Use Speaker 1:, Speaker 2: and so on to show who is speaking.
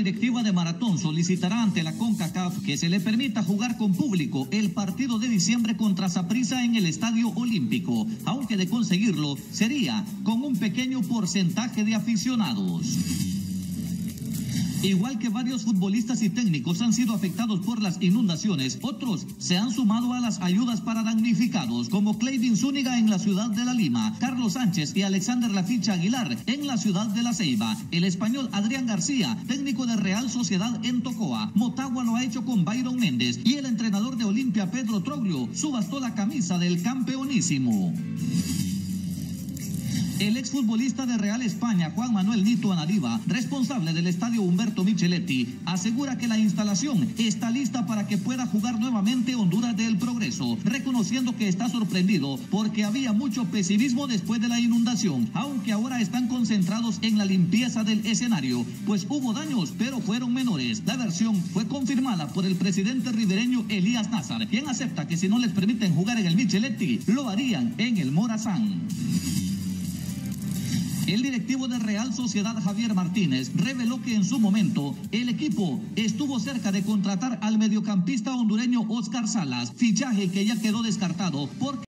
Speaker 1: directiva de Maratón solicitará ante la CONCACAF que se le permita jugar con público el partido de diciembre contra Saprissa en el Estadio Olímpico, aunque de conseguirlo sería con un pequeño porcentaje de aficionados. Igual que varios futbolistas y técnicos han sido afectados por las inundaciones, otros se han sumado a las ayudas para damnificados, como Clayvin Zúñiga en la ciudad de La Lima, Carlos Sánchez y Alexander Laficha Aguilar en la ciudad de La Ceiba, el español Adrián García, técnico de Real Sociedad en Tocoa, Motagua lo ha hecho con Byron Méndez y el entrenador de Olimpia Pedro Troglio subastó la camisa del campeonísimo. El exfutbolista de Real España, Juan Manuel Nito Anadiva, responsable del estadio Humberto Micheletti, asegura que la instalación está lista para que pueda jugar nuevamente Honduras del Progreso, reconociendo que está sorprendido porque había mucho pesimismo después de la inundación, aunque ahora están concentrados en la limpieza del escenario, pues hubo daños, pero fueron menores. La versión fue confirmada por el presidente ribereño Elías Nazar, quien acepta que si no les permiten jugar en el Micheletti, lo harían en el Morazán. El directivo de Real Sociedad Javier Martínez reveló que en su momento el equipo estuvo cerca de contratar al mediocampista hondureño Oscar Salas, fichaje que ya quedó descartado porque